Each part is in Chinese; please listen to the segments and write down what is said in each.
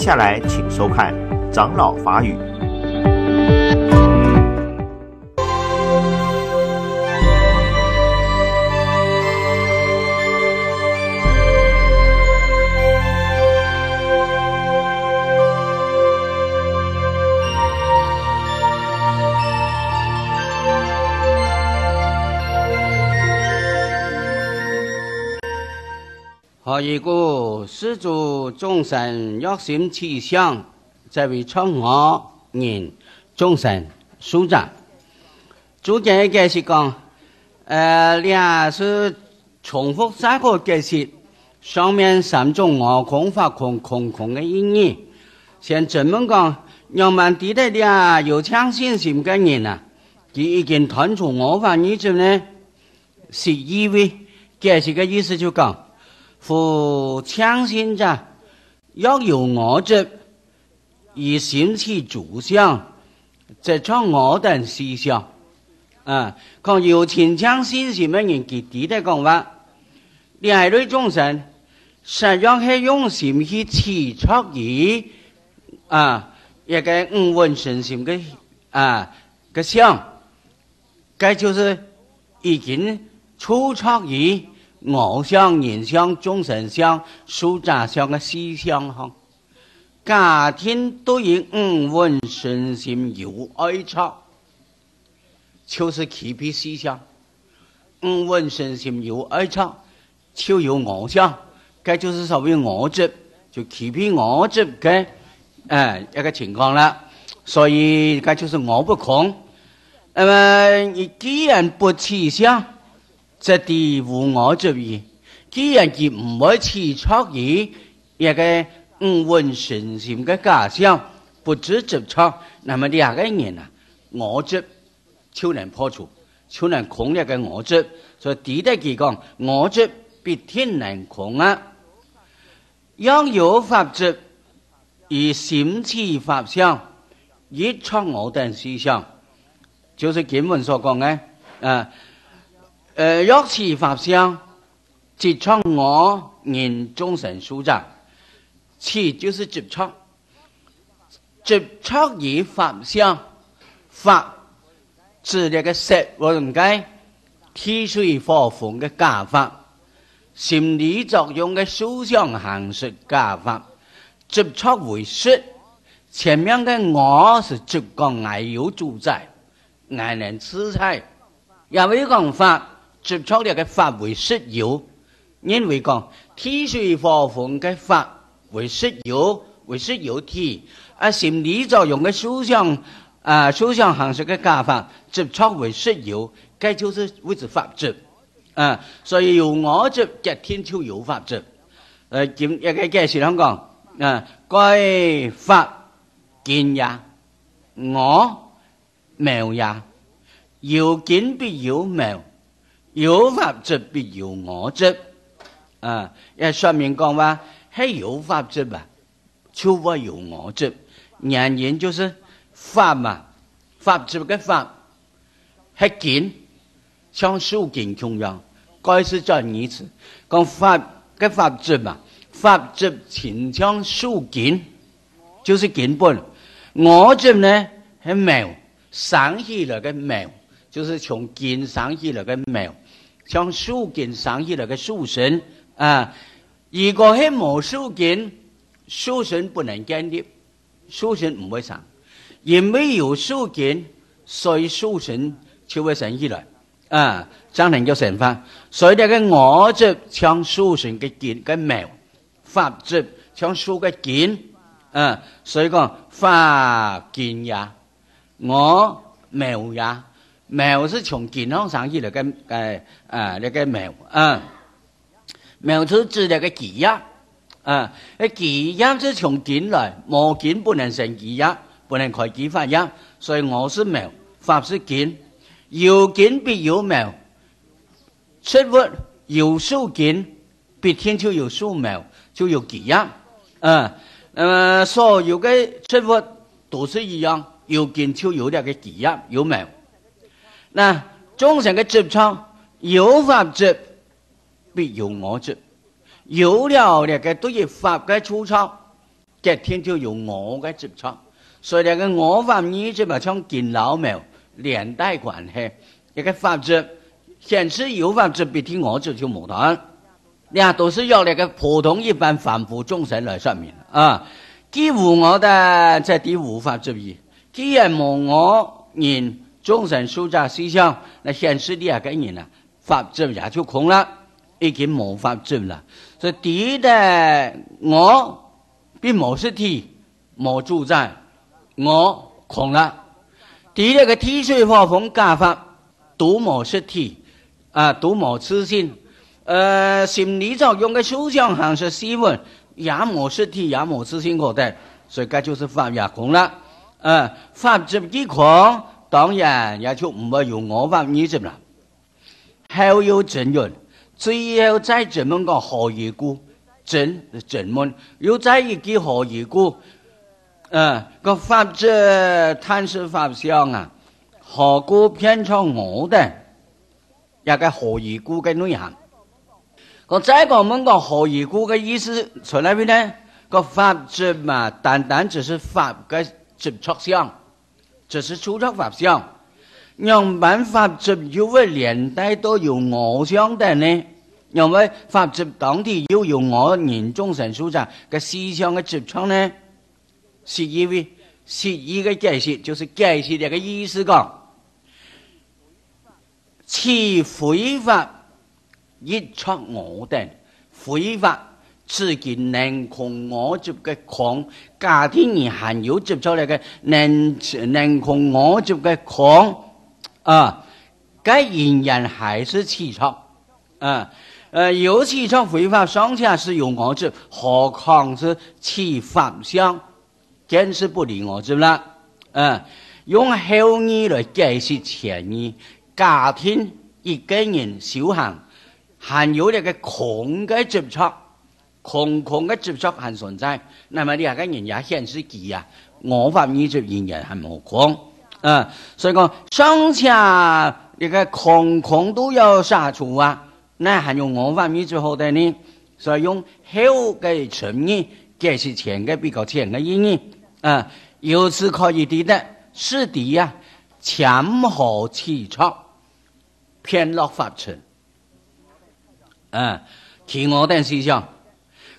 接下来，请收看长老法语。好一个？施主众生若心其想，则为创我人众生所长。主解解释讲，呃，两是重复三个解释，上面三种我空法空空空的意义。先这么讲，让们对待俩有强信心的人啊，佢已經斷除我法呢種呢，是以为解释嘅意思就講。夫强信者，要有我者，以心起主相，则创我等思想。啊，讲有坚强信心的人，佢哋的讲法，另类众生，实际上系用心去持出以啊，一个五蕴身心嘅啊个相，该就是已经出出以。偶像、人相、众生相、数杂相的思想哈，家庭都以五蕴身心有爱吵，就是欺骗思想。五蕴身心有爱吵，就有偶像，这就是所谓我执，就欺骗我执嘅，哎一个情况啦。所以这就是我不空。那么你既然不起相。这地无我之意，既然佢唔会持出以一个五蕴身心嘅假想，不知执着，那么两个人啊，我执就能破除，就能控一个我执。所以第得佢讲，我执必天能空啊。拥有法执，以心起法相，一创我等思想，就是经文所讲嘅啊。呃，呃若持法相，即创我人众生所长，此就是执创。执创以法相，法指那个色文解、天水火风的假法，心理作用的思想行识假法，执创为实。前面的我是直讲爱有主宰，爱能持财，也为讲法。接触了个法为实有，因为讲天水火风嘅法为实有，为实有体，啊心理作用嘅思想啊思想行识嘅假法，接触为实有，该就是为之法执啊。所以有我执，即天就有法执。呃，今一个解释香港啊，该法见也，我妙也，有见必有妙。有法则必有我执，啊！要说明讲话，系有法则吧，就不有我执。原因就是法嘛，法则嘅法系见，像树见同样，该是这意思。讲法嘅法则嘛，法则前像树见，就是根本。我执呢系苗，生起来嘅苗。就是从根上起来个苗，像树根上起来个树神啊。如果系冇树根，树神不能建立，树神唔会生。因为有树根，所以树神就会生起来啊。长成叫神法，所以这个我执像树神嘅根嘅苗，法执像树嘅根啊。所以讲法根呀，我苗呀。苗是从健康上起来个，诶，啊，那个苗，啊，苗是指那个基业，啊，那基业是从根来，无根不能成基业，不能开基发业，所以我是苗，法是根，有根必有苗，植物有树根，必天就有树苗，就有基业，啊，呃，所有的植物都是一样，有根就有那个基业，有苗。那众生的执着，有法执必有我执，有了那个对于法的粗糙，隔天就有我嘅接觸，所以呢个我法呢就咪像見老苗连带关系，一个法則顯示有法則別聽我就就冇得，呀都是要那个普通一般凡夫众生來說明啊。既無我的即係第五法則義，既然無我人眾生數雜思想，那顯示呢個人啊法則也就空了，已經冇法則了。所以第一的我。並冇實體，冇主宰，我空了。第二個地水火風加法都冇實體，啊，都冇自性。呃，心理作用嘅思想行識思維也冇實體，也冇自性可得，所以这就是法也空了。呃，法執一空，当然也就唔会有我法二執啦。后有證人，最后再怎麼個何以故？真真問，又再一句何以故？嗯，个法者探視法相啊，何故偏錯我的？一個何以故嘅内涵。我再講問個何以故嘅意思出嚟邊呢？个法者嘛，单单只是法嘅執着相，这是初识法相，让般法执有位连带都有我相的呢，因为法执当地要有我严中成熟在，个思想个支撑呢，是因为是以个解释，就是解释这个意思讲，其非法，一出我等非法。自己能控我就给扛家庭你还有接触那个能能控我就给扛啊该仍然还是气场啊呃有几场非法商家是用我这何况是吃反香坚持不理我知不啦啊用后意来解释前意家庭一个人修行还有那个空的接触空空嘅執着還存在，那麼兩個人也显示佢啊，我法義執仍然係無空。嗯，所以讲上下一個空空都要杀除啊。那还用我法咪最好的呢？所以用后嘅成語解釋前嘅比較淺嘅意义啊，由此可以睇得是的呀，強何起錯，偏落法塵，啊，其我等思想，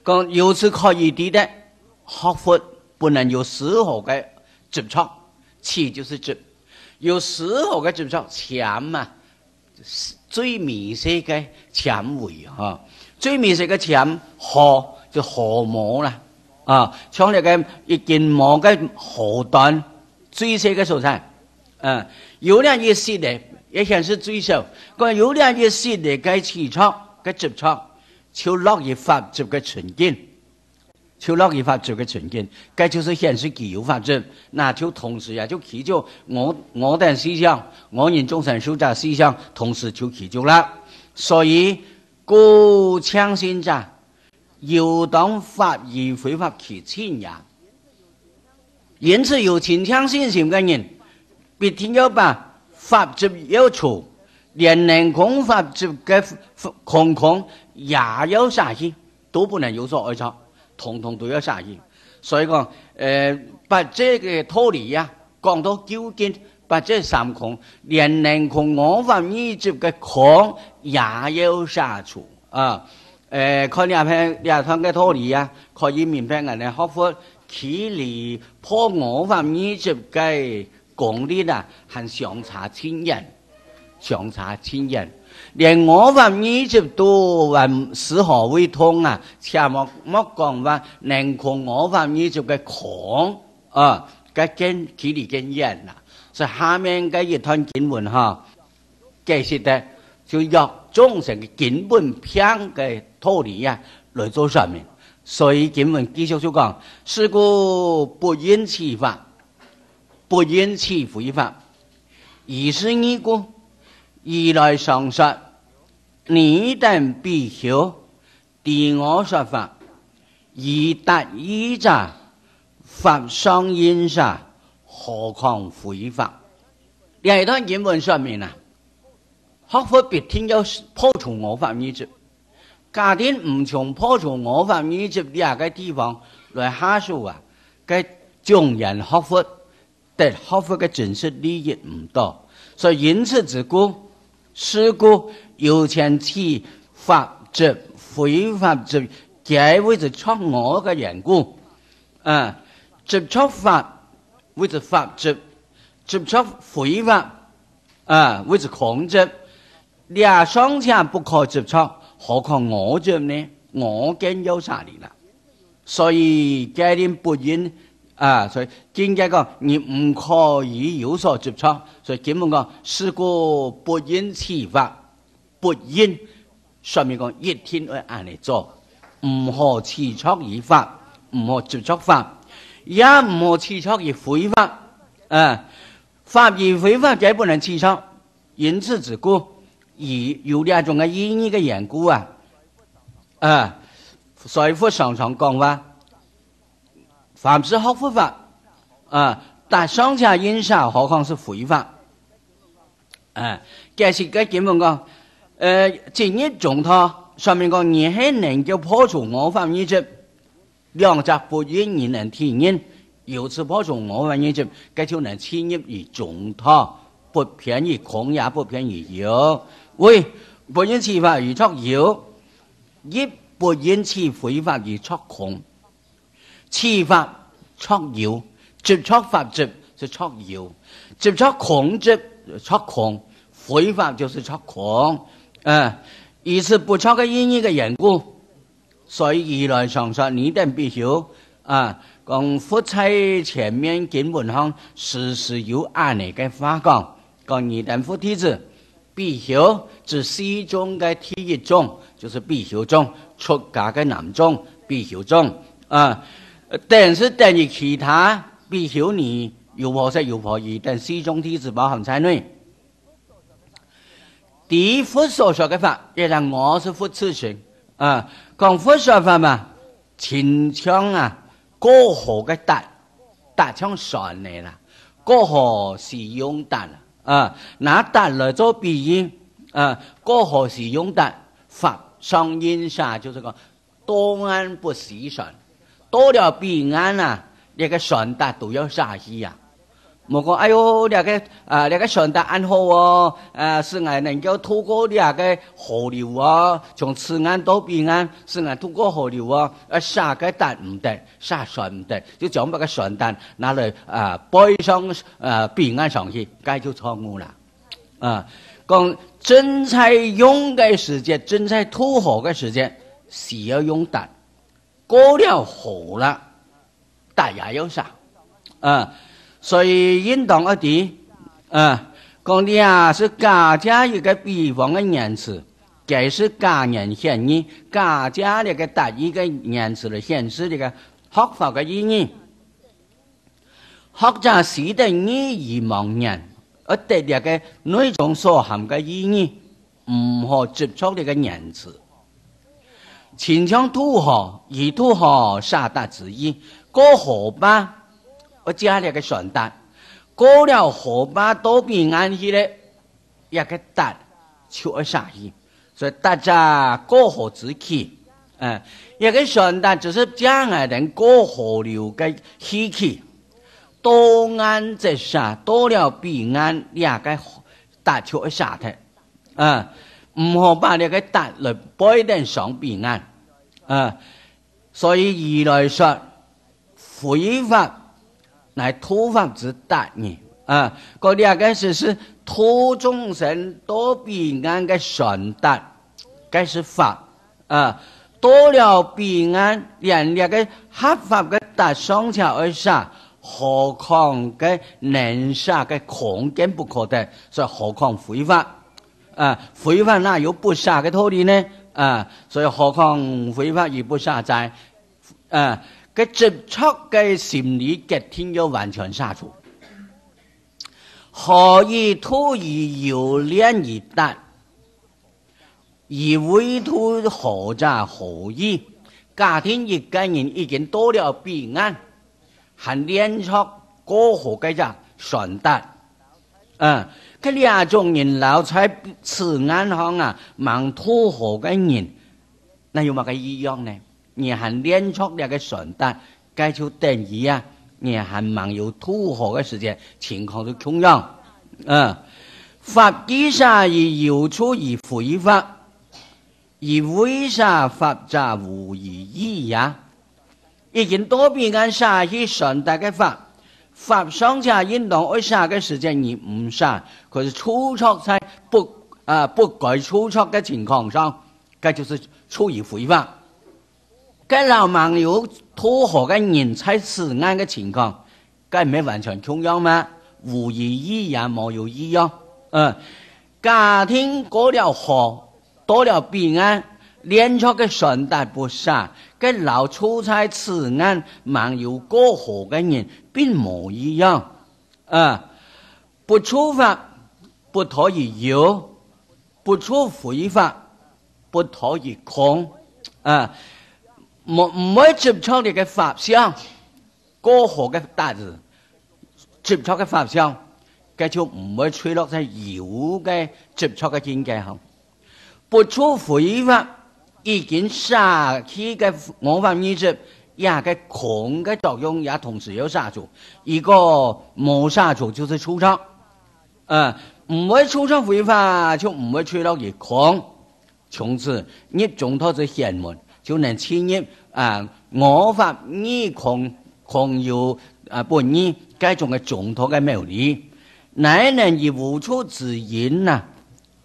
講由此可以睇得學佛不能有絲毫嘅執錯，起就是執，有絲毫嘅執錯，強嘛。最微細嘅纖維哈，最微細嘅纖荷就荷毛啦，啊，像那个一件毛嘅荷段，最細嘅素材，嗯，有兩頁細嘅，也顯示最少，講有兩頁細嘅嘅起錯嘅執錯，就乐于法足的纯净，就乐于法足的纯净，这就是现实既有法则。那就同时也就起着我，我等思想，我愿众神守着思想，同时就起着了。所以故强心者，要当法以非法其亲也。因此，有情苍生什么概？必定要把法则要求。連能空法則嘅空空也要殺去，都不能有所二錯。統統都要殺意，所以講，誒、呃，把这个道理呀，讲到究竟，把这三空，連能空我法二執嘅空也要下除啊！呃，看兩篇兩篇嘅道理呀，可以明白人哋學佛，其理破我法二執嘅功力啦，还相差千人，相差千人。連我法二執都還絲毫未通啊！切莫莫講話能空我法二執嘅空啊，嘅經距離更遠啦。所以下面嘅一段經文哈，解釋的就要眾生嘅根本偏嘅道理啊來做說明。所以經文繼續就講：是故不應棄法，不應棄非法，以是義故。以來常说，你等必修，敵我说法，以达依者，法上因殺，何况非法？第二段經文说明啊，学佛必定要破除我法二執，家庭唔从破除我法以及兩個地方来下手啊，嘅众人学佛，得学佛嘅真實利益唔多，所以因此之故，是故有錢起法執非法執，皆為咗出我嘅缘故，啊，執出法为咗法執，執出非法啊為咗狂執，兩雙槍不可執出。何况我執呢？我更有啥嚟啦？所以家啲不应啊，所以經家講你唔可以有所接触，所以根本講是故不應起法，不应说明讲一天要按嚟做，唔可持续而发，唔可接触法，也唔可持续而非法，啊，法而非法皆不能持续，因此之故。而有兩種嘅意义嘅缘故啊，啊，所以佛常常讲话，凡是合法法，啊，但商家营销何况是非法？啊，这是个基本讲，呃，今日中他说明讲，你还能够破除我方意志，两者不一你能体验，由此破除我方意志，这就能轻易于中他，不便宜空也不便宜有，为，不因此法而作有，亦不因此非法而作空。此法出有，執出法執就出有，執出空執出空，非法就是出空。啊，以此不出嘅意義嘅缘故，所以二來上說你等必須啊，讲佛在前面經文上時時有按你嘅法讲，讲你等佛弟子。必修是四種嘅第一種，就是必修中，出家嘅男中必修中啊。但是等於其他必修你又破色又破異，但四種弟子包含在内。第一佛所说嘅法，亦係我是佛次性啊。讲佛说法嘛，前腔啊，过河嘅達達腔上嚟啦，过河是用達啦。啊，拿達來做比喻，啊，过河是用達，法上因下，就是讲多安不死神，到了彼岸啊，那个船单都要下去呀。莫讲，哎呦，那个啊，那个船单很好哦，呃，是俺能够通过那个河流啊，从此岸到彼岸，是俺通过河流啊。啊，下个单唔得，下船唔得，就将把个船单拿来啊，背上啊，彼岸上去，这就错误了。啊，讲正在用的时间，正在渡河的时间，需要用单。过了火了大家要上嗯所以应当一点嗯讲的啊是家家一个必方嘅言辞给是家人建议家家呢个第一个言辞来显示呢个学法嘅意义。学习时的业已盲人而特别嘅内容所含嘅意义唔可接触呢个言辞。秦腔土豪以土豪下达旨意过河吧我加了个选单过了河吧到彼岸去了一个蛋缺下去所以大家过河之去嗯一个选单就是将来人过河流的吸去东安在下到了彼岸两个大桥下头嗯唔好把呢個達來背定上彼岸，嗯，所以二來說非法。乃突法之達義啊！嗰兩個是是突眾生到彼岸嘅傳達，該是法啊！到了彼岸，連兩個合法嘅達雙橋而下，何況嘅能下嘅空間不可得，所以何況非法啊？非法哪有不下嘅道理呢？啊！所以何况非法而不杀在啊？個執着嘅心理，决定要完全杀除。何以突而有練而達？而為突何在何意？家庭一家人已经到了彼岸，還練出过河嘅只傳達。嗯，佢俩种人老在此安行啊，忙吐火嘅人，那有冇个异样呢？你还连出两个选择，该就等于啊，你还忙有吐火嘅时间，情况就同样，嗯，发机上以有出以复一法，以为啥法则无以异呀？已经多变眼下去选择嘅发。发商家应当爱下嘅时间你唔杀，可是出错在不啊不该出错嘅情况上，这就是处以回谤。该老盲有拖河嘅人才死案嘅情况，该没完全重要吗？无意义也没有意义。嗯，家庭过了河，多了彼岸，连出嘅顺带不杀。该老出差此案，盲有过河嘅人，並冇異樣。嗯，不出法不可以有，不出非法不可以空。啊！唔唔會接觸你嘅法相，過河嘅達字接觸嘅法相，繼續唔會吹落喺有嘅接觸嘅境界上。不出非法，已經殺氣嘅我法意識，也嘅空嘅作用也同時有殺除。如果冇殺除，就是出錯。啊，唔會出錯非法，就唔會吹落而空。從此一種套是顯門，就能遷入啊！我法依空空有啊本意，該種嘅種套嘅妙理，乃能以無出自因呐，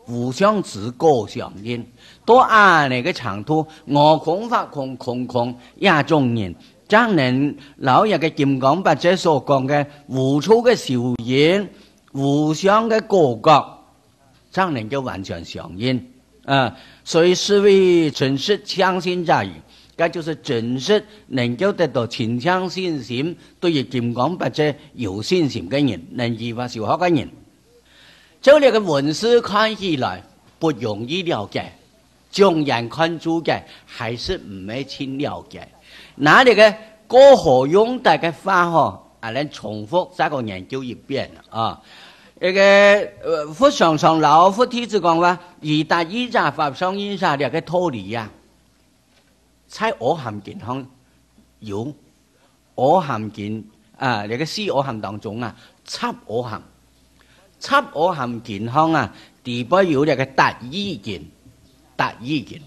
互相自過相應。多安尼嘅長途，我空法空空空也中人，將能老日嘅金剛不者所讲嘅無出嘅效應，互相嘅過覺，將能够完全相應。啊，所以是為真實相信在於，這就是真實能够得到親強信心，对于金剛不者有信心嘅人，能依法修学嘅人。就你嘅文字看起来不容易了解，众人看住嘅还是唔系去了解。那你嘅过何用大嘅话嗬，啊能重复再个研究一遍啊。那个佛上上老佛弟子讲话，而大一扎法上印下两个脱离啊，在我行健康有我行健啊，那个私我行当中啊，插我行。七我冚健康啊，治不有你嘅达医健，达医健，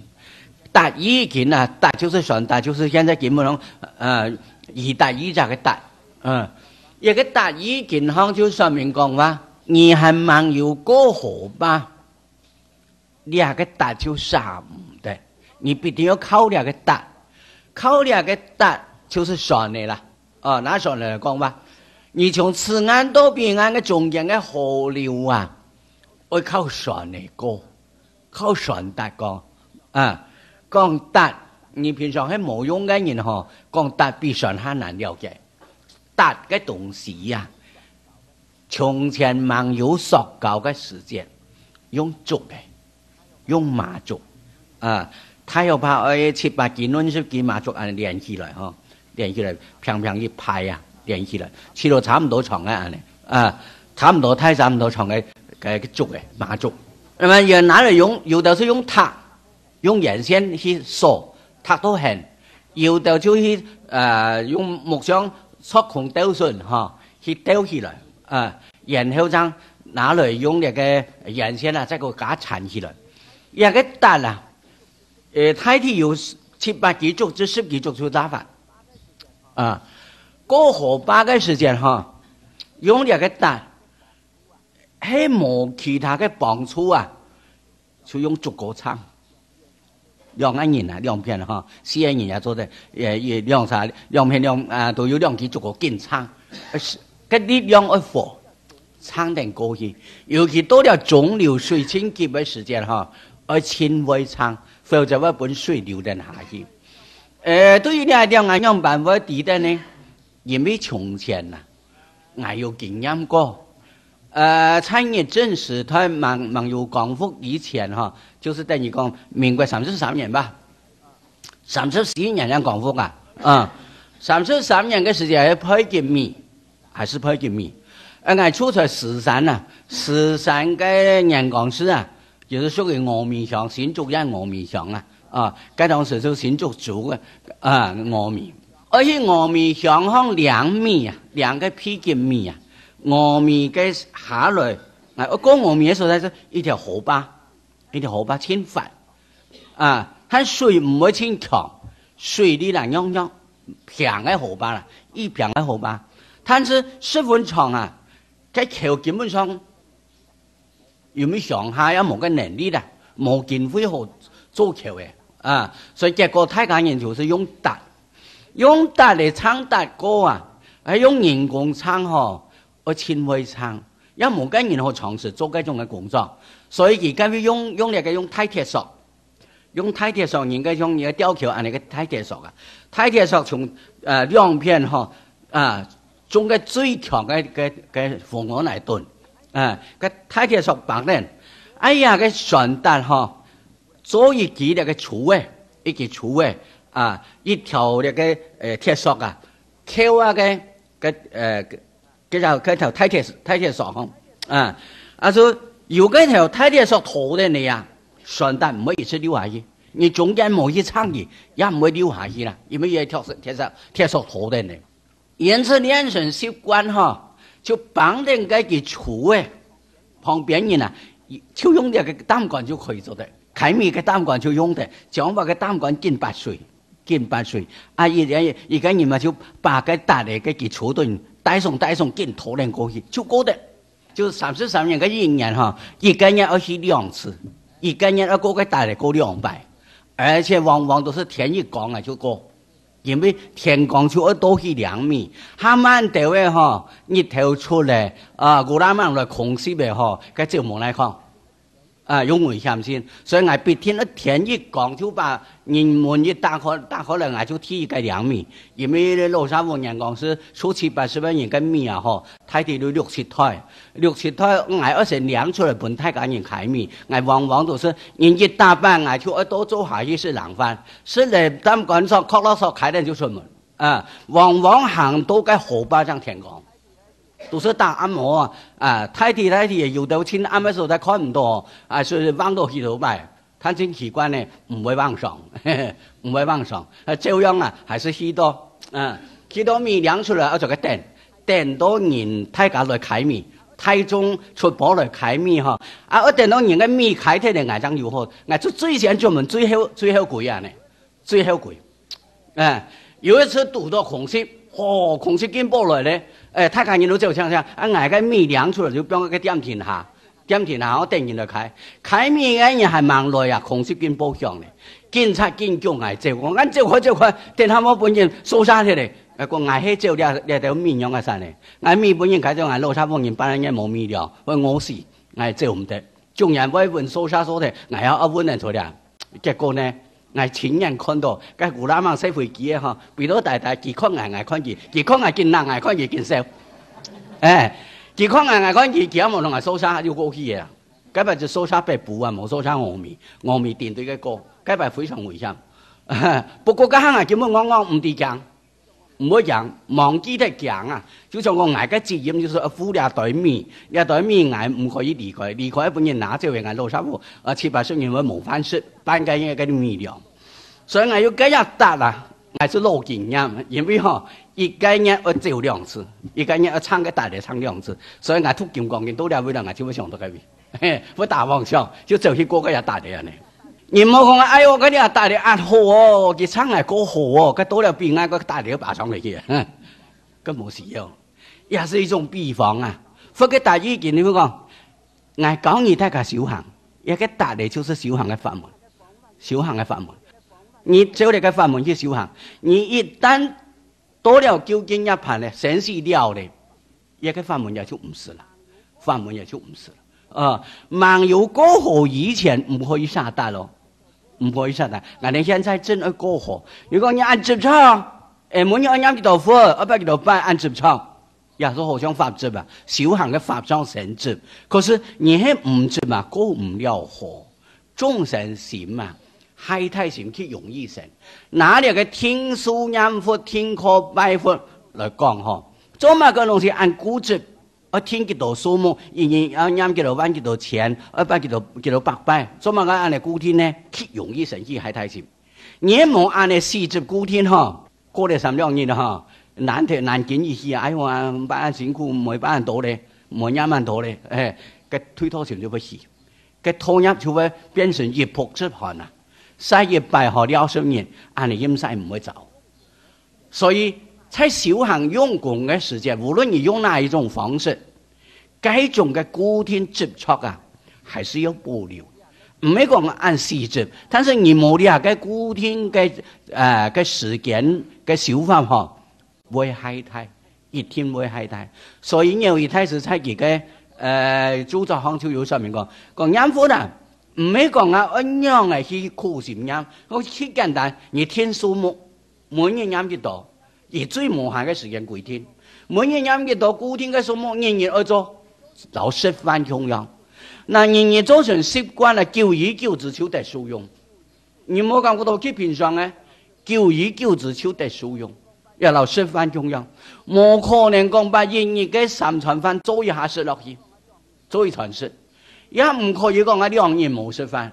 达医健啊达就是上达就是现在健上，呃，二达医就嘅达，嗯一个达医健康就上面讲话，而系万要过河嘛，两个达就上唔，你必定要靠两个达，靠两个达就是上你啦，哦，那上你讲吧。你從此岸到彼岸嘅中間嘅河流啊，會靠算嚟過，靠算達過啊。講達，你平常係冇用嘅人嗬，講達比算還難了解，達嘅東西呀、啊。從前蠻有塑膠嘅時間，用竹嘅，用麻竹，啊，他又怕誒七八件、六十件麻竹啊連起來嗬，連起來平平一排啊，连起来砌了差不多长的啊差不多太差不多长的个竹的马竹那么也拿来用有的是用炭用眼线去扫塔都很有的就是呃用木匠操控雕绳哈去雕起来啊然后将拿来用那个眼线啊再给加夹缠起来一个蛋啊呃胎体有七八几种至十几种就打法啊过后八个时间哈，用两个蛋，还，无其他的帮助啊，就用竹篙唱。两个人啊，两片哈，四个人也做的，也也两啥，两片两啊，都有两支竹篙跟唱，跟力量一火，唱点歌去。尤其到了中流水清急的时间哈，而轻微唱，否则我本水流得下去。诶、呃，对于你来讲，俺用办法抵得呢？因为从前呐、啊，我有经验过。呃，蔡英正时他蛮蛮有功夫，以前哈、就是等于讲民国三十三年吧，三十四年的功夫啊，啊、三十三年的时间还配几米，还是配几米。呃，俺出在四三呐、啊，十三个年光时啊，就是属于峨眉乡新竹人峨眉乡啊，啊，该当时就新竹族的啊峨眉。而且糯米上方两米啊，两个披肩米啊，糯米嘅下来，啊，我讲糯米嘅时候是一条河巴，一条河巴清饭，啊，它水唔会清强，水里啦样样平嘅河巴啦，一平嘅河巴，但是十分长啊，cái 橋基本上有冇上下有冇个能力啦，冇經費好做橋嘅。啊，所以結果大家人就是用搭，用搭嚟唱搭歌啊，係用人工唱嗬，我前會唱，因冇跟人好嘗試做嗰種嘅工作，所以而家要用用嚟嘅用太鐵索，用太鐵索，人家用而家吊橋按你個太鐵索啊，太鐵索從誒兩片嗬啊。中嘅最強嘅嘅嘅鳳凰嚟燉，啊，個太鐵索白咧，哎呀，個船搭嗬，做一幾隻嘅柱誒，一個柱誒，啊，一条那个呃铁索啊，跳啊个个呃个叫个条太铁太铁索吼，啊，啊说有个条太铁索拖的你啊，算得没一次留下去，你中间没一场雨也没留下去啦，因为一条索铁索铁索拖的你，因此练成习惯哈，就绑定个个柱诶，旁边人啊，就用那个胆管就可以做的，开米个胆管就用的，将把个胆管进百岁。近半岁，啊，一连伊伊个伊嘛就把个大的个个草墩带上带上进土壤过去，就过的，就三十三年个一年哈，一个月要去两次，一个月要过个大的过两百，而且往往都是天一光啊就过，因为天光就要多去两米，慢慢的位哈，你头出来啊，古拉曼来空气呗哈，该就莫来看。啊，有危險先，所以我白天一天一光就把人門一打開，打開嚟我就提一個兩米，因為羅沙湖人講是初七八十萬人嘅米啊，嗬，睇地都六七台，六七台我一成量出來本太家人開米，我往往都是人一打扮，我就要多做下一是冷飯，是嚟擔管所靠老所開的就出門，啊，往往行到個河壩上天光。都是打按摩啊！啊，太地太地有到錢按摩時候，他看唔到啊，所以往到去頭擺，他真習慣呢，唔會往上，唔會往上。啊，照样啊，还是許多，啊，許多米量出来，我就個等，等到人大家来开米，太中出宝来开米哈，啊，我等到人嘅米開出嚟，挨張又好，挨就最先專門最后最後貴啊呢，最後貴，啊，有一次堵到空襲，哦，空襲進寶來咧。誒，太監人都就像像，啊，挨個米量出來就變個點天下，點天下我等人來開，開米嘅人係忙累啊，空襲警報響咧，警察警長挨走，我按照開就開，等下我本人收沙起嚟，誒個挨起走了，了條米樣嘅山咧，挨米本人開就挨落沙本人把人冇米了，我餓死，挨走唔得，眾人會問收沙所的，挨要阿問人出嚟，結果呢？我亲眼看到，個古拉曼洗飛機嘅嗬，比到大大，幾塊硬硬看住，幾塊硬見硬硬看住見少，誒，幾塊硬硬看住，幾冇同埋蘇沙要過去嘅啦，今日就蘇沙被捕啊，冇蘇沙峨眉，峨眉電對嘅歌，今日非常危险。不過家下根本我我唔地講，唔會講，忘記得講啊，就像我挨嘅職業就是付兩袋米，兩袋米挨唔可以離開，離開一本人拿走嘅挨老沙布，啊七八十年會冇飯食，半個月嗰啲米糧。所以我要今日答啦，我是老經驗，因為嗬一個月要走兩次，一個月要唱個大的唱兩次，所以我突然講嘅多兩位啦，我就會想到嗰位，我打妄想就走去過個日大的人呢。你唔好講哎呦，嗰啲啊大的壓好哦，佢唱係歌好哦，佢多了比嗌個大的爬上嚟嘅，咁冇事哦，也是一種避防啊。佛嘅大意见你講，我講你睇下小行，一個大的就是小行嘅法門，小行嘅法門。你走你個法門去修行，你一旦多了究竟一盤咧，sense 了咧，一個法門也就唔是啦，法門也就唔是啦。啊，盲有過河以前唔可以下大咯，唔可以下達。我哋現在真係過河，如果你按執唱，誒，冇人按幾多佛，二百幾多拜按執唱，也是好像法執吧，修行嘅法上成執。可是你係唔執嘛，過唔了河，眾生善嘛。海太神去容易成，哪裡個聽書念佛、聽課拜佛來講嗬？做乜個東西按固執我听几多数目，一年要念几多万几多钱，二百几多几多百百，做乜个按你古天呢？容易成绩还太少。你冇按你细致古天哈，过了三两年了哈，难听难见一些，哎呀，班辛苦，没班多嘞，没念蛮多嘞，哎，个推脱成就不行，个投入就会变成一仆之盘呐。晒一百好了十年，按你阴晒唔会走，所以。在修行用功的时间，无论你用哪一种方式，该种的固定接触啊，还是要保留。唔係講按時節，但是你冇啲啊嘅固定嘅誒嘅時間嘅手法嗬，會懈怠，一天會懈怠。所以有一開始在佢嘅誒著作行就有上面講，講念佛啦，唔係講啊按樣嚟去苦心念，好簡單，你聽數目，每日念幾多。以最無限嘅時間歸天，每日念幾多固定嘅數目，日日而做，老十分重要。那日日做成習慣了，久而久之就得受用。你冇講過到幾平常嘅，久而久之就得受用，要老十分重要。冇可能講把日日嘅三餐飯做一下食落去，做一餐食，也唔可以講啊兩日冇食飯。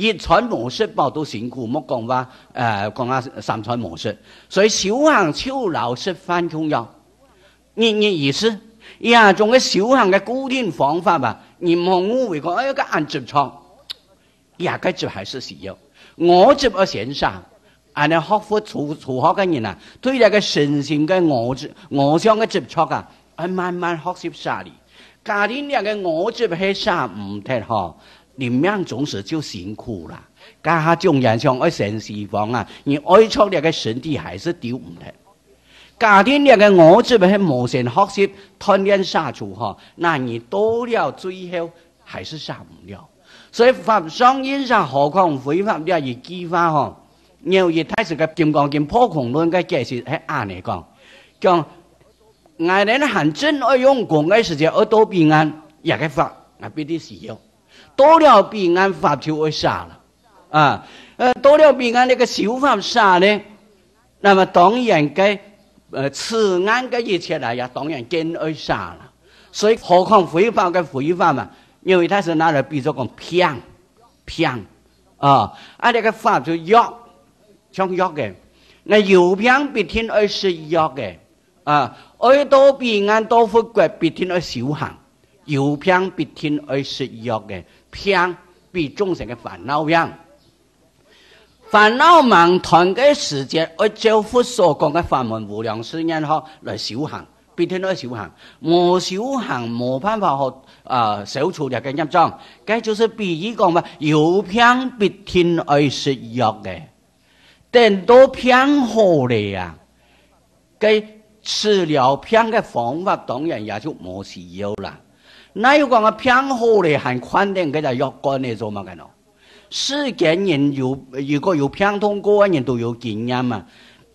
以传模式报都辛苦，莫讲话诶，讲下三传模式。所以小行超老式翻重要，你你意思？呀，仲嘅小行嘅固定方法吧，你唔好会讲，哎，个按接触，呀，个接还是需要。我接个线上，啊，你学佛初初学嘅人啊，对你个身心嘅我我相嘅接触啊，系慢慢学习下嚟。家庭人嘅我接系啥唔得嗬？你命总是就辛苦啦，家下众人想爱成事房啊，你愛出嚟嘅身体还是丢唔得。家庭裡嘅我只係無限學習鍛煉殺出哈，那你多了最后还是殺唔了。所以法上因上何况非法了而激發哈。有一開始嘅金刚经破空論嘅解釋係按嚟講，講愛人很真爱用功嘅時間而多平安，也嘅法啊必定是有。多了比俺法就会杀了，啊，呃，多了比俺那个修法杀呢，那么当然该，呃，吃俺个一切来呀，当然更会杀了。所以何况非法跟非法嘛，因为他是拿来比作讲骗，骗，啊，啊那个法就药，像药的，那有骗必听而是药的，啊，而多比俺多富贵必听而修行，有骗必听而是药的。偏比众生的烦恼样。烦恼盲团的时间，我就佛所讲的法门无量寿愿哈来修行，必定来修行。无修行，无办法和啊消除这个业障。这就是比喻讲嘛，有偏必听，爱食药的，等都偏好了呀，给治疗偏的方法当然也就没需要了。那有講個偏好咧，還寬點佢就若干嚟做乜嘅咯？世间人有如果有偏通過嘅人都有经验嘛。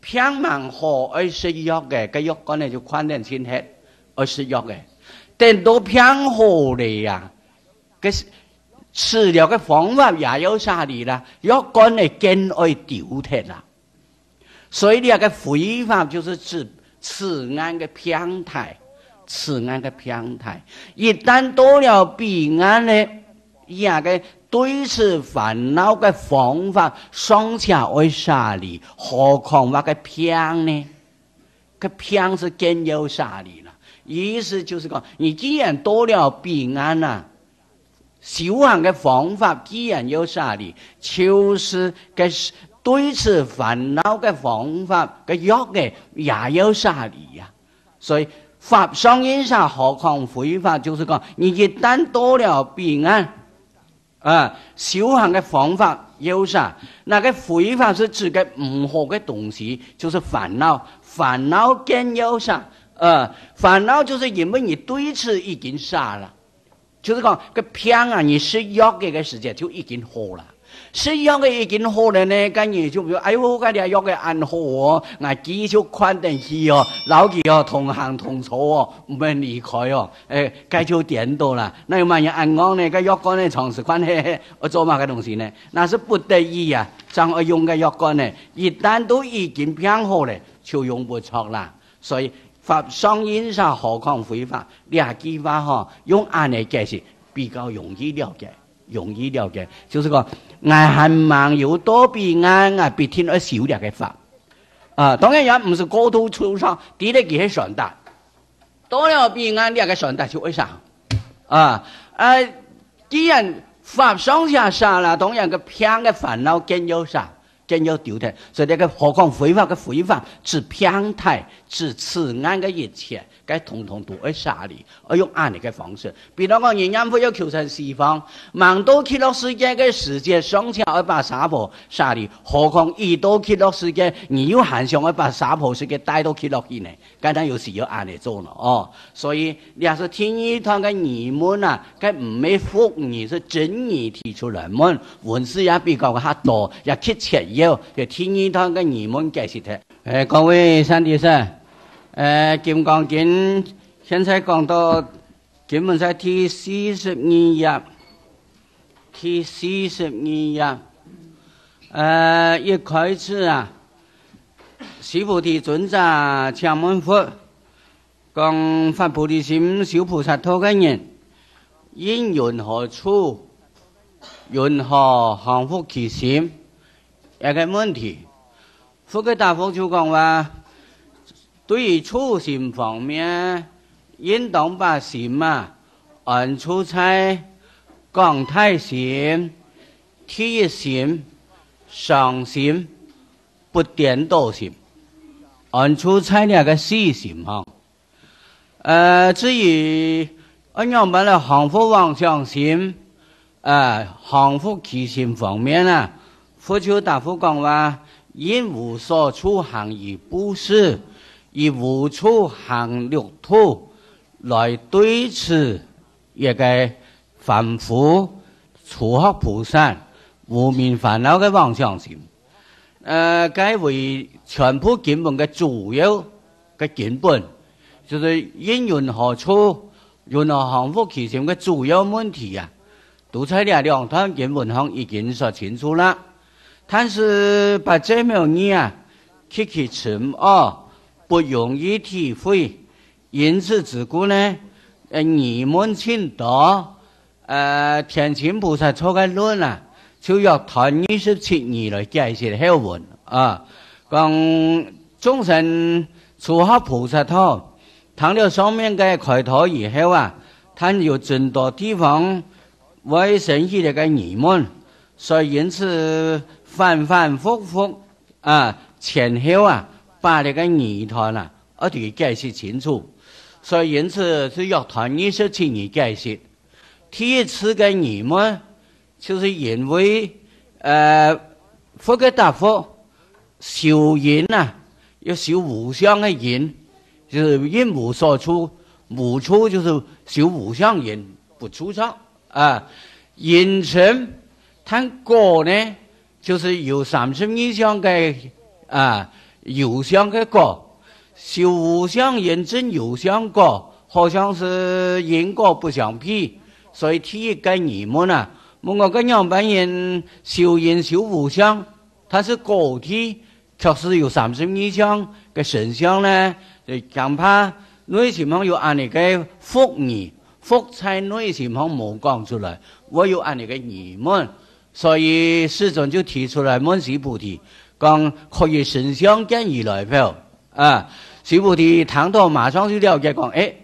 偏蠻好而是弱嘅，個若干咧就寬點先吃，而是弱嘅。等到偏好咧呀，個治疗嘅方法也有啥哩啦？若干咧更愛丟脫啦。所以呢個非法就是指此案嘅偏態。此岸嘅平台，一旦到了彼岸呢，也嘅对此烦恼嘅方法尚且會沙哩，何況話嘅偏呢？個偏是更有沙哩啦。意思就是讲，你既然到了彼岸啦，修行嘅方法既然有沙哩，就是嘅对此烦恼嘅方法嘅药嘅也有沙哩呀，所以。法上因上，何况非法？就是講，你一旦多了彼岸，啊，修行嘅方法有啥？那個非法是指嘅唔好嘅東西，就是煩惱。煩惱更有啥？啊，煩惱就是因為你對此已經殺了，就是講個偏啊，你食藥嘅個時間就已經好了。食藥嘅已经好了呢，咁你就比如，哎呦，嗰啲藥嘅安好哦，我繼續寬定去哦，老幾哦，同行同坐哦，唔會離開哦，誒，繼續顛倒啦。那萬一安安呢？個藥干呢，長時間呢，我做乜嘅东西呢？那是不得已啊，將我用嘅藥干呢，一旦都已经偏好咧，就用不着啦。所以发上因啥，何况非法？两句话哈，用安尼解释比较容易了解，容易了解。就是讲，俺还忙有多比俺啊，比天而少两个法啊。当然也唔是过度抽象，第一个系传达，多了比俺两个传达就为啥啊？呃，既然法上下啥啦，当然个偏嘅烦恼更有啥？更要丢掉，所以那个何况非法嘅非法，是偏态，是此案嘅一切，该统统都会杀你，而用安尼嘅方式。比如讲，人家不要求成西方，忙到去到世界嘅世界上下而把沙婆杀你，何况一到去到世界，你又还想要把沙婆世界带到去落去呢？该当有时要安尼做了哦。所以，你要是听一堂嘅疑问啊，该唔系复疑，是真疑提出来问，文字也比较较多，也贴切。有就听一堂个疑问解释的。诶，各位兄弟生，诶，金刚经现在讲到基本上第四十二页，第四十二页，呃，一开始啊，释菩提尊者请问佛，讲发菩提心修菩萨道个人，因缘何处，缘何降伏其心？一个问题，佛给大佛就讲话，对于初心方面，应当把心嘛按出差、广太心、体心、上心、不颠倒心，按出差两个四心哈。呃，至于按样把那降伏妄想心，呃，降伏其心方面呢？佛教大夫讲话，因无所处行而不是，以无处行六土来对此一个凡夫初学菩萨无明烦恼的妄想心。呃，该为全部根本的主要的根本，就是因缘何处，缘何行福其心的主要问题啊，都在两两堂根本上已经说清楚了。但是把这么你啊，去去沉哦，不容易体会，因此自古呢，呃，你们请到呃天亲菩萨出个论啊，就要谈二十七年来解释后文啊，讲众生初学菩萨道，谈了上面嘅开头以后啊，他有真多地方为生起的个疑问，所以因此。反反复复啊，前后啊，把那个疑团啊，而给解释清楚。所以因此是要谈二十七年解释。第一次的疑问，就是因为呃，佛给答复修因呐，要修无相的因，就是因无所处，无处就是修无相因，不出场啊。因成，它果呢？就是有三十二相嘅啊，有相嘅果，修无相验证有相果，好像是因果不相匹，所以第一个疑问啊，我个两班人修因修无相，它是个体，确实有三十二相嘅神相呢，恐怕内心上有安尼个福疑，福在内心上冇讲出来，我有安尼个疑问。所以师尊就提出来问释菩提，讲可以神相见而来否啊。释菩提谈到马上就了解讲，哎，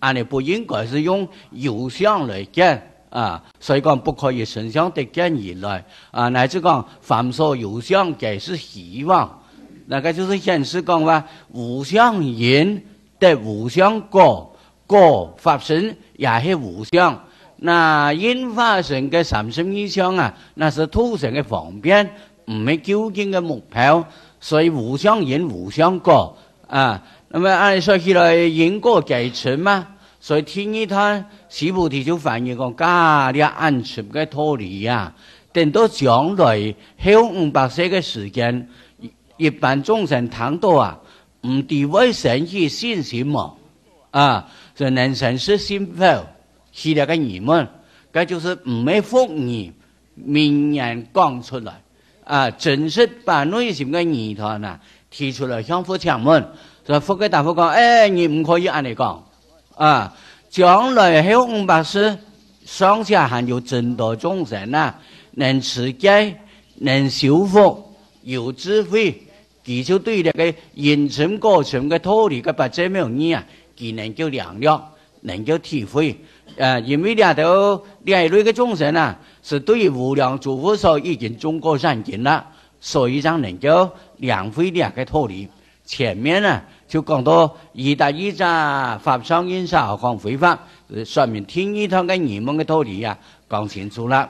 俺哋不应该是用有相来见啊，所以讲不可以神相得见如来啊，乃至讲凡所有相皆是希望，那个就是显示讲话无相因得无相果，果发生也是无相。那因化成嘅三十二相啊，那是土成嘅方便，唔系究竟嘅目标，所以互相因互相过啊。那么按说起来因果计成嘛，所以天一摊四菩提就反映讲加啲安全嘅脱离啊。等到将来后五百岁嘅时间，一般众生谈到啊，唔地位生起信心嘛啊，就能神是心否？提了个疑问，这就是唔系复疑，明言讲出来，啊，正式把内心的疑团呐提出来向佛强问，就佛给大夫讲，哎，你唔可以按你讲啊！将来后五百世上下还有真多众生呐，能持戒，能修福，有智慧，佢就对那个人生过程嘅道理嘅不这么容易啊，佢能够量了，能够体会。呃，因为两头两类的众生啊，是对于无量诸佛说已经中过善尽了，所以才能够两会两个脱离。前面呢就讲到一大一扎法上因啥讲非法，说明天一堂嘅疑问嘅道理呀，讲清楚了。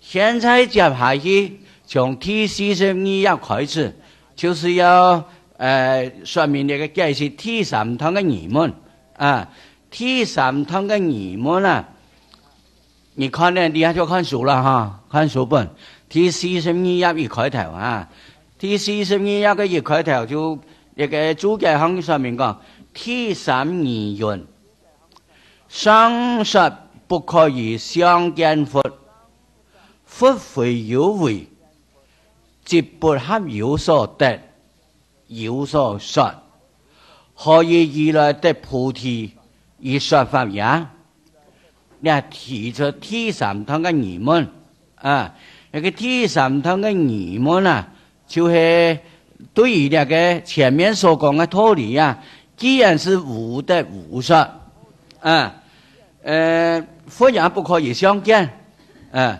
现在接下去从第四十二页开始，就是要呃说明那个解释第三堂嘅疑问啊。第三堂嘅疑问啊，你看呢？底下就看书了哈，看书本。第四十二页一开头啊，第四十二页嘅一开头就那个注解行上面讲，第三疑云：上述不可以相见佛，佛非有为，即不合有所得，有所失，可以依来得菩提？一说法呀，你提出第三堂嘅疑问啊，那个第三堂嘅疑问啊，就是对于那个前面所讲的道理啊，既然是无的无说啊，呃，佛言不可以相见啊，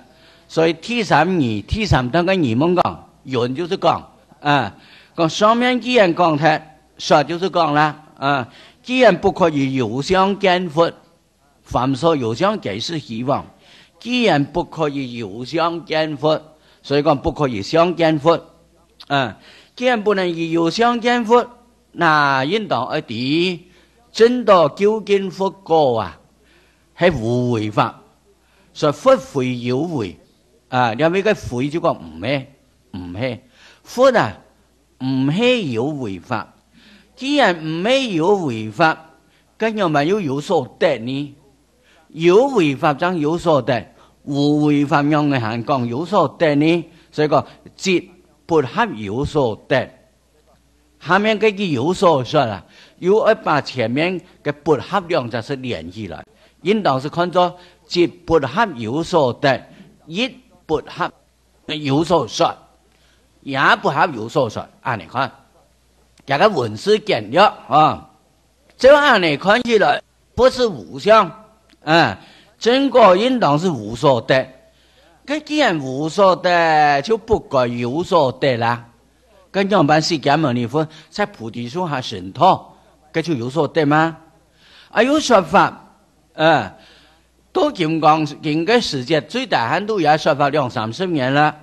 所以第三疑、第三堂嘅疑问讲，人就是讲啊，讲上面既然讲他说就是讲啦啊。既然不可以有相见佛，凡说有相即是希望。既然不可以有相见佛，所以讲不可以相见佛。嗯，既然不能以有相见佛，那应当而地真到究竟佛果啊，系无为法。说佛非有为啊，因为个非就讲唔系唔系佛啊，唔系有为法。既然没有违法，咁又咪要有所得呢？有违法就有所得，无违法用嘅行讲有所得呢？所以讲即不合有所得。下面嗰句有所说啦，要把前面嘅不合两者是连起来，应当是看作即不合有所得，一不合有所说，也不合有所说。按你看。这个文字简约啊，这样你看起来不是无相，嗯，整个应当是无所得。这既然无所得，就不该有所得啦。跟样办释迦牟尼佛在菩提树下神托，这就有所得吗？啊，有说法，嗯，都金刚经个世界最大限度也说法两三十年了，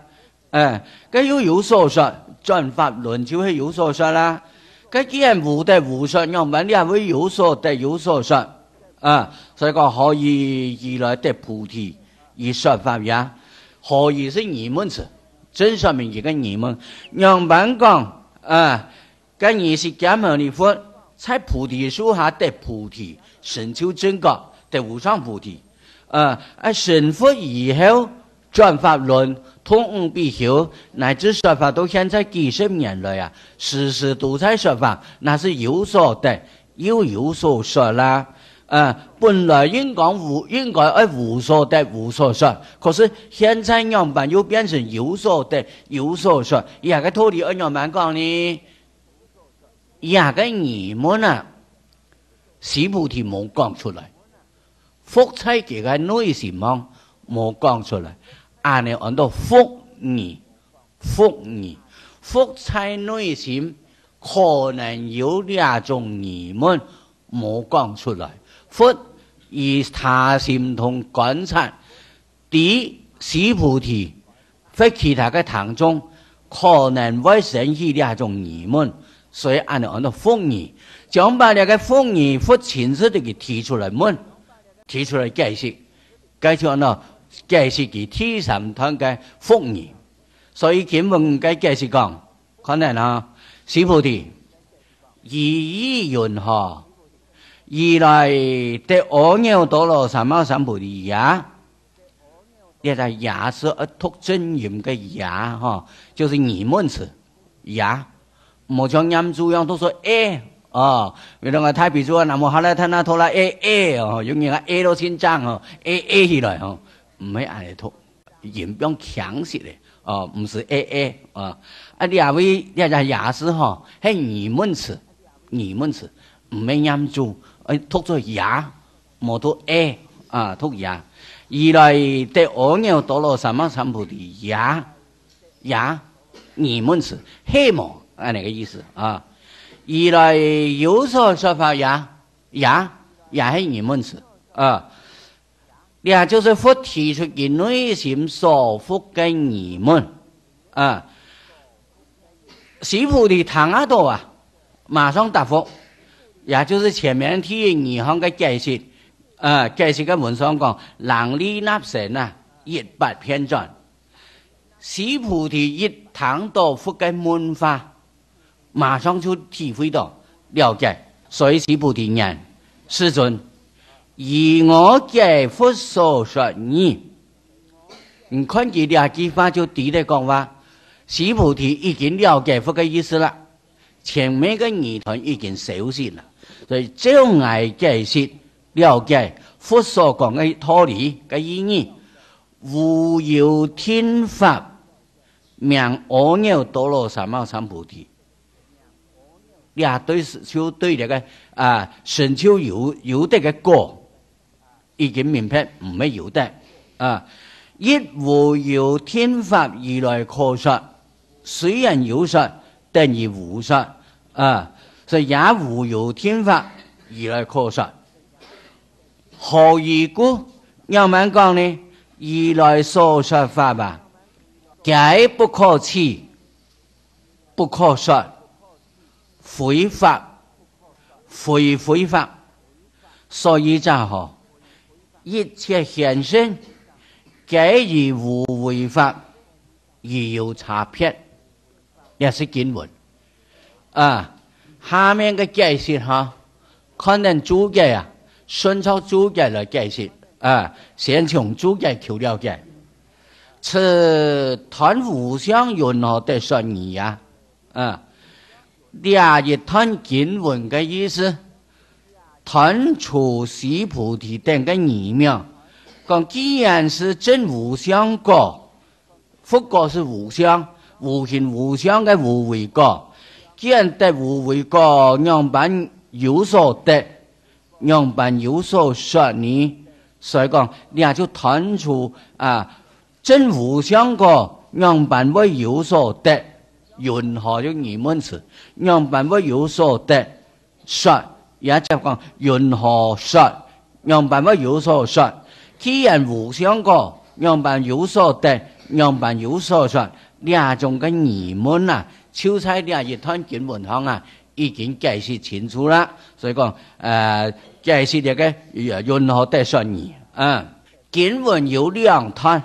嗯，这又有所说，转法轮就会有所说啦。佢既然无得无说，我问你还会有所得有所说啊？所以讲可以依来得菩提以说法呀？何以是疑问词，真说明一个疑问。杨班讲啊，跟你是迦牟尼佛在菩提树下得菩提，成就正觉得无上菩提啊！啊，成佛以后转法轮。通五必修，乃至说法到现在几十年来啊，时时都在说法，那是有所得，又有所说啦。啊，本来应该无，应该爱无所得，无所说，可是现在样板又变成有所得，有所说，哪个道理按样板讲呢？哪个疑问啊？四菩提没讲出来，福彩嘅个内心望冇讲出来。按呢按到福你福你福在内心可能有两种疑问冇讲出来，福以他心同观察，第四菩提或其他嘅堂中可能会生起两种疑问，所以按呢按到福你，将把那个福你福清楚地给提出来问，提出来解释，解释呢？解释其第三堂嘅福言，所以经文嘅解释讲，可能啊，四菩提，意义云何？二来得阿耨多罗三藐三菩提也，呢个也是一突真言嘅也，哈，就是疑问词也，莫像念珠样都说诶，哦，为了我太比说，那么后来他那拖了 A A 哦，用人家 A 到心脏哦，A A 起来哦，唔系按嚟拖，严重强势的哦，唔是 A A 啊，啊，两位那家牙齿哈，系疑问词，疑问词，唔系严重，诶，拖咗牙，冇拖 A 啊，拖牙，二来得我鸟多罗什么三菩提牙牙疑问词，黑毛按那个意思啊。二来有所说法也也也是疑问词啊，也就是佛提出其内心所福的疑问啊。西菩提谈阿多啊，马上答复，也就是前面提二项的解释啊，解释嘅文章讲，能力纳成啊，一百偏转。西菩提一谈到佛嘅文化。马上就体会到了解，所以是菩提人世尊，以我解佛所说你，你看见两句话就对的讲话，是菩提已经了解佛的意思了，前面的疑团已经消失了，所以这样来解释了解佛所讲的道理的意义，无有天法名阿耨多罗三藐三菩提。也对就对这个啊，神就有有的个果，已经明白唔系有的啊，一无有天法而来可说，虽然有说，等于无说啊，所以也无有天法而来可说。何以故？要么讲呢？而来所说法吧，皆不可弃，不可说。非法，非非法，所以就好，一切现象，皆如无违法而有差别，也是经文啊。下面的解释哈，可能主解啊，顺照主解来解释啊，先从主解求了解。此谈互相允何的说义呀？啊。俩一谈经文的意思，谈出西菩提等个义妙。讲既然是真无相果，佛果是无相，无形无相的无为果。既然得无为果，让办有所得，让办有所说呢？所以讲，你也就谈出啊，真无相果，让办会有所得。任何的疑问词，让办法有所得，说也就讲任何说，让办法有所说。既然互相个，让办有所得，让办有所说，两种嘅疑问啊，就在两一段经文上啊，已经解释清楚了。所以讲，诶，解释这个任何得说义啊，经文有两段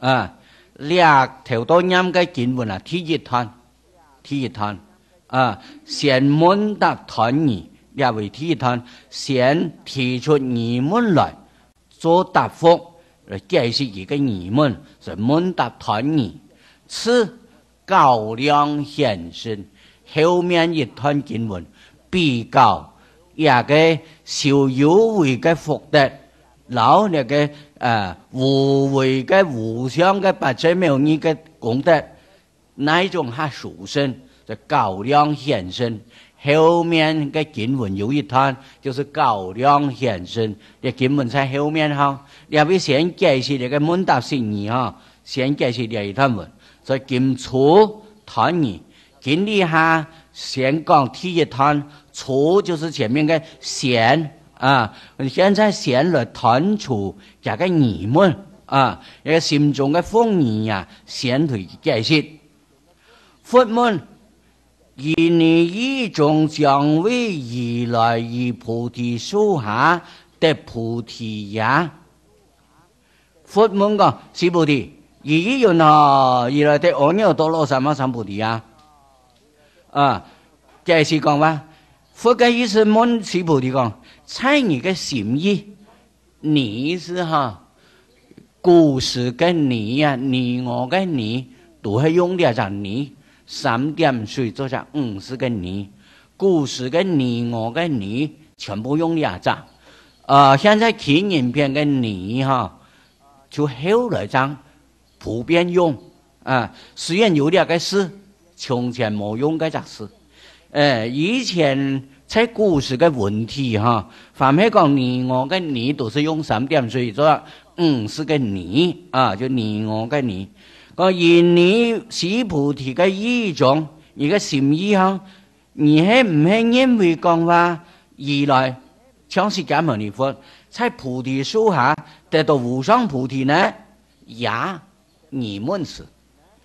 啊。两条多音嘅经文啊，第一段，第一段啊，先问答团疑，两位第一段先提出疑问来做答复，来解释一个疑问，是问。答团疑。此高亮先生，后面一段经文比较也个受有为嘅福德，老那个。啊，无为嘅、互相嘅、八千妙义嘅功德，哪一种还殊胜？就高亮先生。后面嘅经文有一段，就是高亮显身。嘅经文在后面哈，两位先解释这个门答心义哈，先解释这一段文，再经初谈义，经历哈先讲第一段，初就是前面嘅先。啊！现在先来谈出这个疑问啊，一个心中的风疑呀，先去解释。佛门以你一种将为而来于菩提树下的菩提呀。佛门讲是菩提，以人啊而来的阿耨多罗三藐三菩提呀。啊，解释讲话，佛嘅意思问是菩提讲。猜你的心意，你是哈，故事跟你呀，你我跟你都系用两张你，三点水做成五十个你，古时的你我的你全部用俩字。呃，现在情人篇的你哈，就后来张普遍用啊，虽然有点个事，从前没用个这事。呃，以前在古时的问题哈，凡係讲你我嘅你，都是用三点水做，五十个你啊，就你我嘅你。个言你是菩提嘅意中，一个心意哈。你係唔係因为讲话而来抢释迦牟尼佛在菩提树下得到无上菩提呢？呀，你们是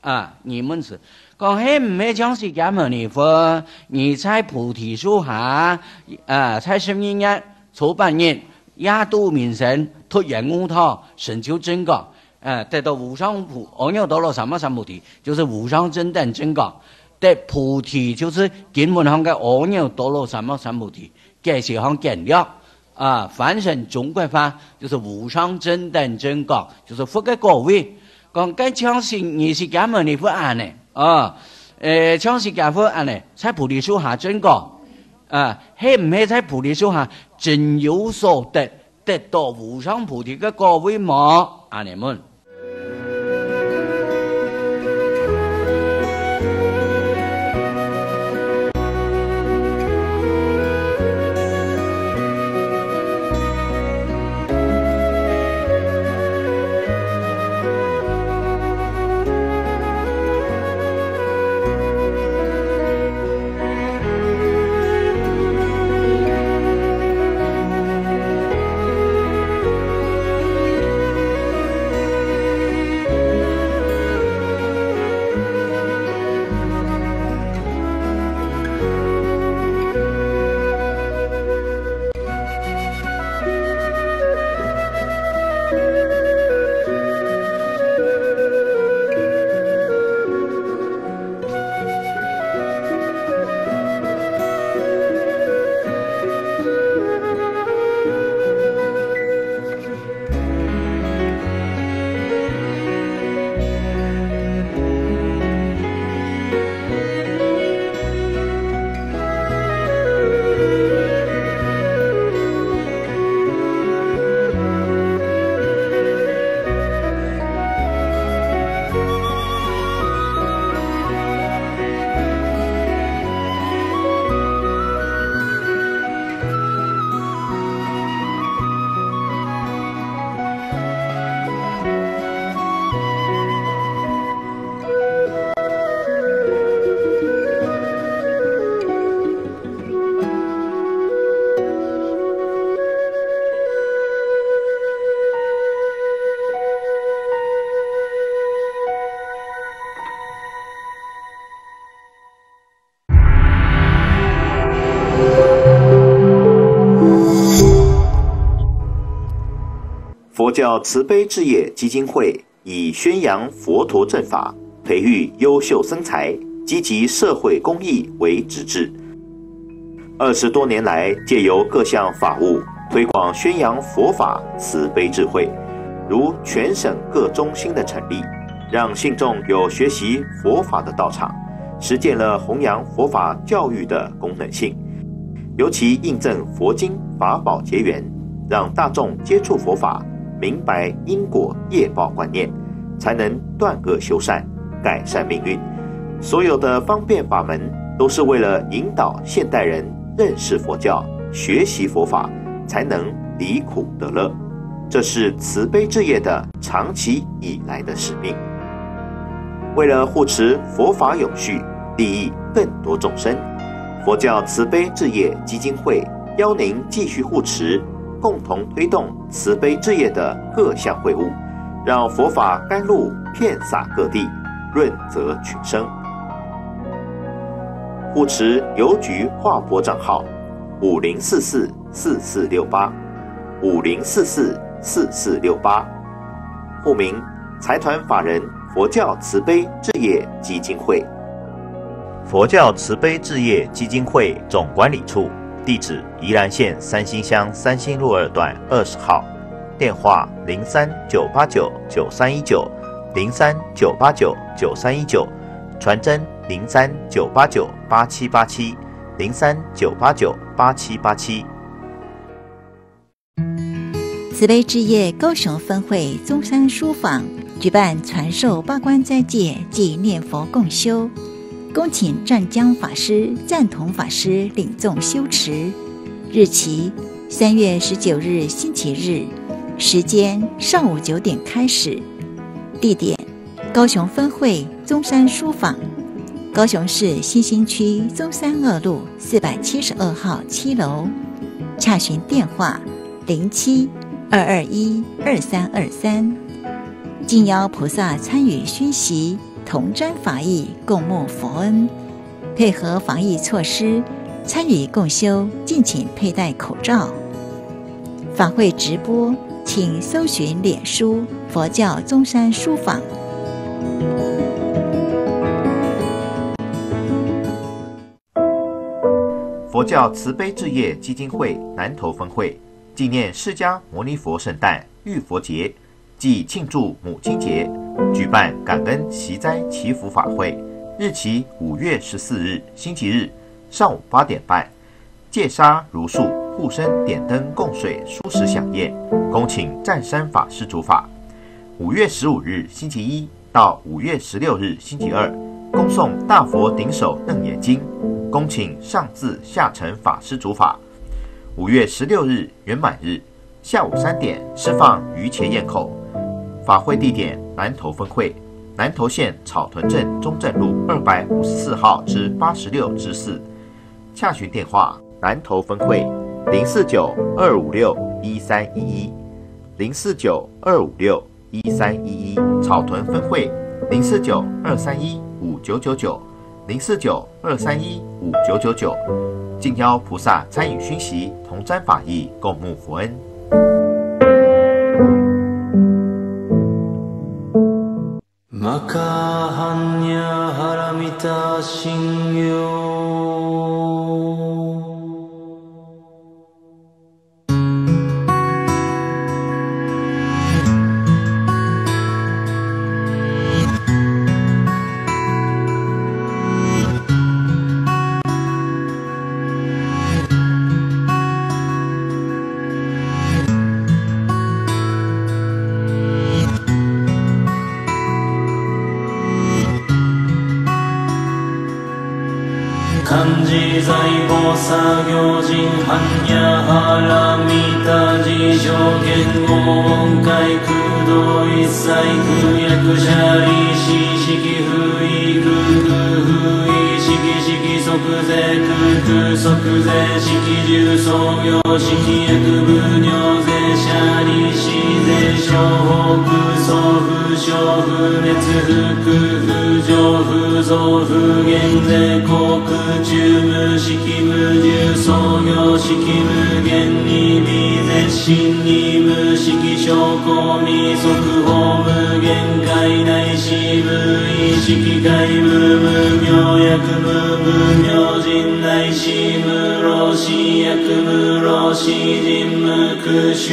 啊，你们是讲係唔係抢释迦牟尼佛？你在菩提树下啊，在十一日初八日亚度明神突然悟道，成就真觉，呃，得到无上菩，阿耨多罗三藐三菩提，就是无上正等正觉。得菩提就是经文上嘅阿耨多罗三藐三菩提，这些项简略啊，翻成中国法就是无上正等正觉，就是佛嘅果位。讲该讲是你是干么你不安呢？啊，诶，讲是干佛安呢？在菩提树下正觉啊，系唔系在菩提树下真有所得，得到无上菩提嘅果位么？阿你们。佛教慈悲置业基金会以宣扬佛陀正法、培育优秀僧才、积极社会公益为职志。二十多年来，借由各项法务推广宣扬佛法慈悲智慧，如全省各中心的成立，让信众有学习佛法的道场，实践了弘扬佛法教育的功能性。尤其印证佛经法宝结缘，让大众接触佛法。明白因果业报观念，才能断恶修善，改善命运。所有的方便法门，都是为了引导现代人认识佛教、学习佛法，才能离苦得乐。这是慈悲置业的长期以来的使命。为了护持佛法永续，利益更多众生，佛教慈悲置业基金会邀您继续护持。共同推动慈悲置业的各项会务，让佛法甘露遍洒各地，润泽群生。护持邮局划拨账号：五零四四四四六八，五零四四四四六八。户名：财团法人佛教慈悲置业基金会。佛教慈悲置业基金会总管理处。地址：宜兰县三星乡三星路二段二十号，电话：零三九八九九三一九，零三九八九九三一九，传真：零三九八九八七八七，零三九八九八七八七。慈悲之夜高雄分会中山书坊举办传授八关斋戒及念佛共修，恭请湛江法师赞同法师领众修持。日期：三月十九日星期日，时间上午九点开始。地点：高雄分会中山书坊，高雄市新兴区中山二路四百七十二号七楼。洽询电话：零七。二二一二三二三，敬邀菩萨参与熏习，同沾法益，共沐佛恩。配合防疫措施，参与共修，敬请佩戴口罩。法会直播，请搜寻脸书佛教中山书坊。佛教慈悲置业基金会南投分会。纪念释迦牟尼佛圣诞浴佛节即庆祝母亲节，举办感恩祈灾祈福法会，日期五月十四日星期日上午八点半，戒杀如数，护身点灯供水，舒适享宴，恭请湛山法师主法。五月十五日星期一到五月十六日星期二，恭送大佛顶首楞严经，恭请上至下承法师主法。五月十六日圆满日，下午三点释放鱼前堰口。法会地点南投分会，南投县草屯镇中正路二百五十四号至八十六之四。洽询电话：南投分会零四九二五六一三一一，零四九二五六一三一一。草屯分会零四九二三一五九九九，零四九二三一五九九九。敬邀菩萨参与熏习，同沾法益，共沐佛恩。はんニャハラミタ信用財宝作業人般若波羅蜜多事情言語音階空洞一切空役者利子式不意空空不意式式即税空空即税式重創業式役無尿税斜里自然小北総府小不滅福不上不増不減税航空中無式無重創業式無限に微絶心に無式証拠未速報無限界内し無意識界無無明薬無無明人内し無老死薬無老死人無空襲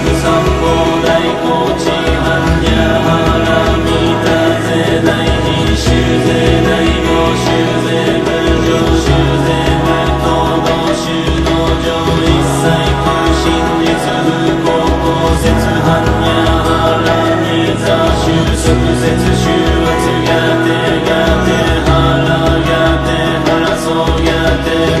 Father.